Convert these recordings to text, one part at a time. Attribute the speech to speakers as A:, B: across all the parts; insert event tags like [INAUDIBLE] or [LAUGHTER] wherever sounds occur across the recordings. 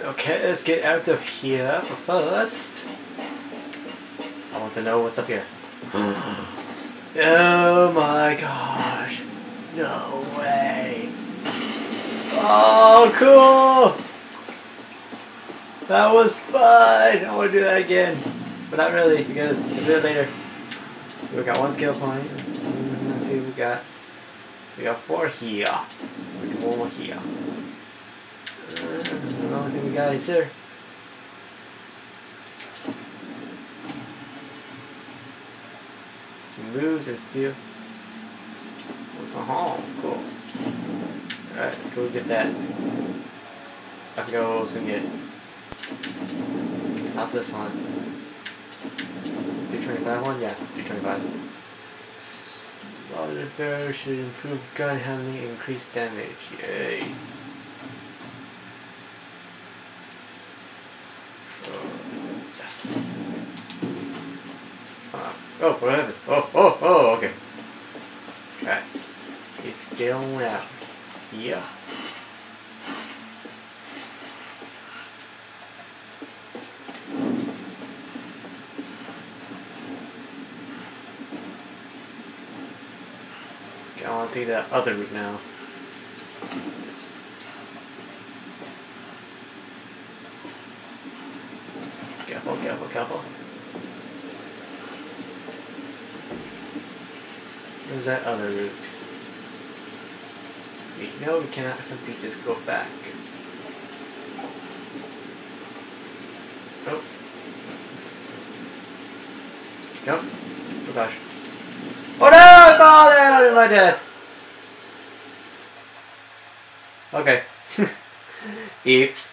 A: Okay, let's get out of here. First, I want to know what's up here. oh my gosh. No way. Oh, cool. That was fun. I want to do that again. But not really, because we'll do it later. We got one skill point. Let's see what we got. So we got four here. We do one more here. Uh, let's see what we got is here. He moves and steal. What's a home? Cool. Alright, let's go get that. I forgot what I was gonna get. Not this one. 225 one? Yeah, 225. Slaughter bearer should improve gun handling and increase damage. Yay. Oh, yes. Uh, oh, what happened? Oh, oh, oh, okay. Alright. It's going out. Yeah. Okay, I want to take that other route now. Careful, careful, careful. Where's that other route? Wait, no, we cannot simply just go back. Oh. Nope. Oh gosh. Oh no! Father! My death! Okay. [LAUGHS] Eats.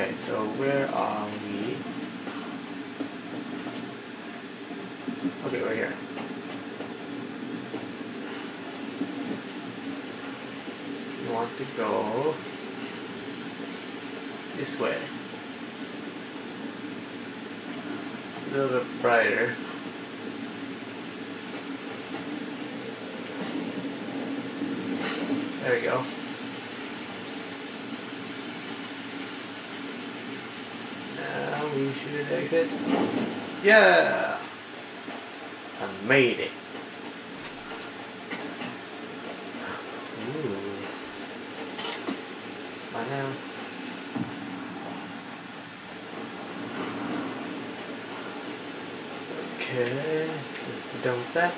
A: Okay, so where are we? Okay, we're here. You want to go this way. A little bit brighter. There we go. Now we should exit. Yeah! I made it. Now. Okay, done with that,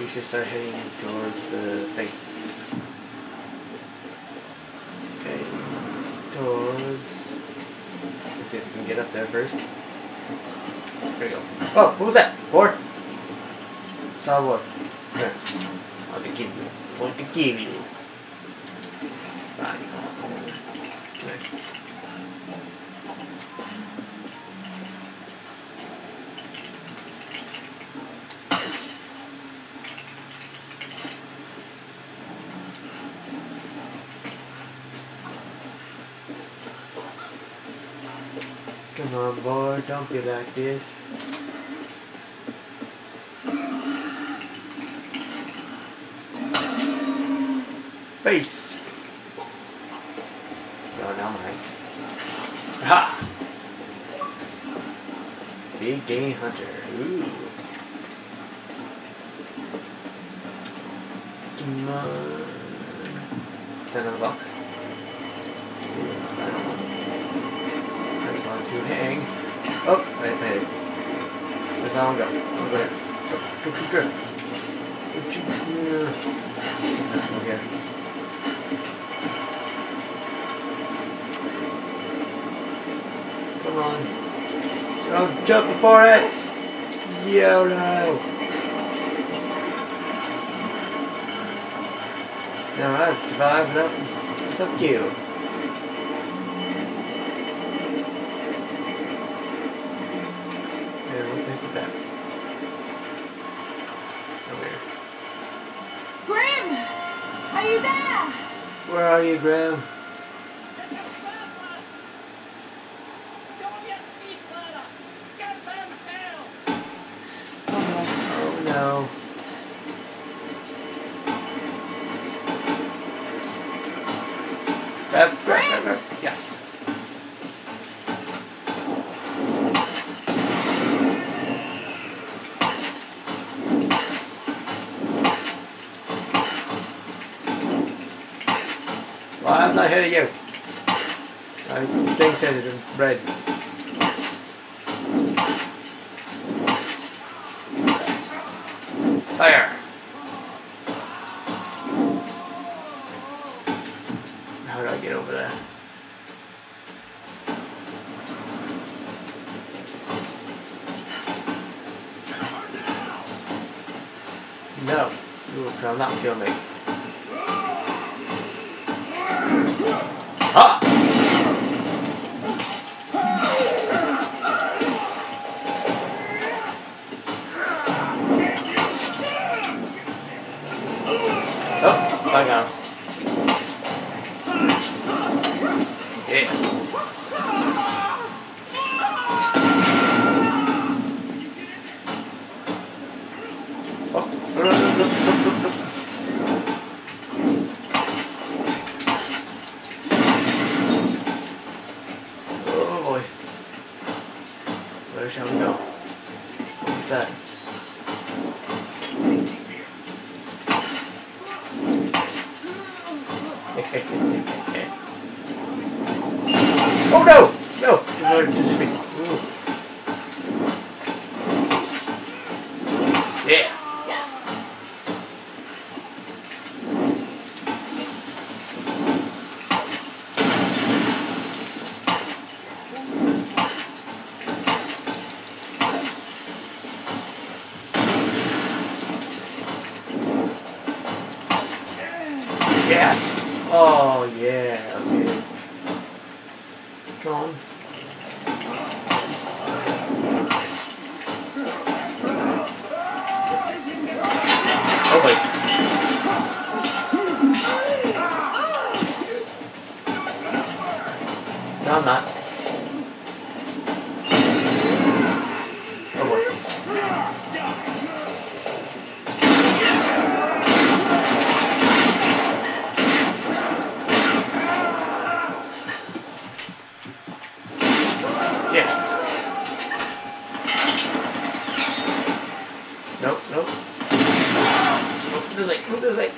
A: we should start heading towards uh, the thing. Okay, towards. Let's see if we can get up there first. There we go. Oh, what was that? Board? Saw board. Here. I want to give you. Want to give you. Fine. Okay. Come on, boy, don't be like this. Face! Go down right. Ha! Big game hunter. Ooh. Come on. Stand on the box. Ooh, spider one. I just want to hang. Oh, wait, wait. Let's not go. I'll go here. Over. Come on. Don't jump before it. YOLO. Oh no, I'd survive without without you.
B: Are you there?
A: Where are you, Graham? Oh no. Graham? Yes. I'm not hitting you. I think that is in red. Fire! How do I get over there? No, you will not kill me. Ha! Oh, hang on. Yeah. Oh, look, look, look, look, look. Oh boy. Where shall we go? What's that? Oh no! No! No, just me. Ooh. Yeah. Yes! Oh yeah, that was good. Come on. Oh wait. No, I'm not. Oh boy. Yes. Nope, nope. Nope, this way, move this way.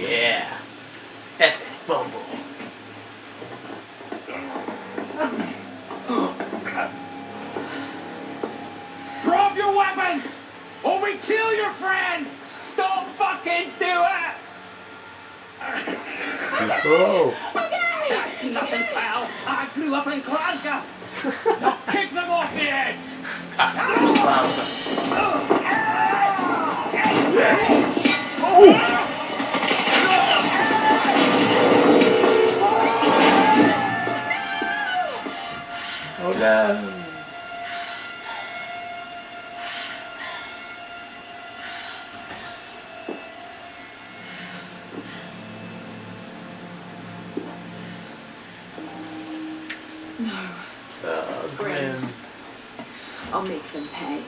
A: Yeah. Epic fumble.
C: Drop your weapons! Or we kill your friend! Don't fucking do it!
A: Oh. [LAUGHS]
B: Okay!
C: That's nothing, pal. I grew up in Glasgow. [LAUGHS] now kick them off the edge!
A: Oh no.
B: No.
A: Oh,
B: Grim.
A: Grim.
B: I'll make them pay.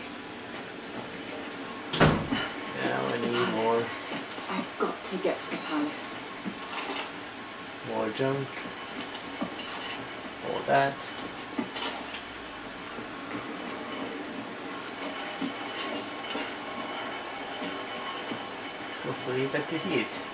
A: Now I need more,
B: I've got to get to the palace.
A: more junk. All that. Hopefully that is it.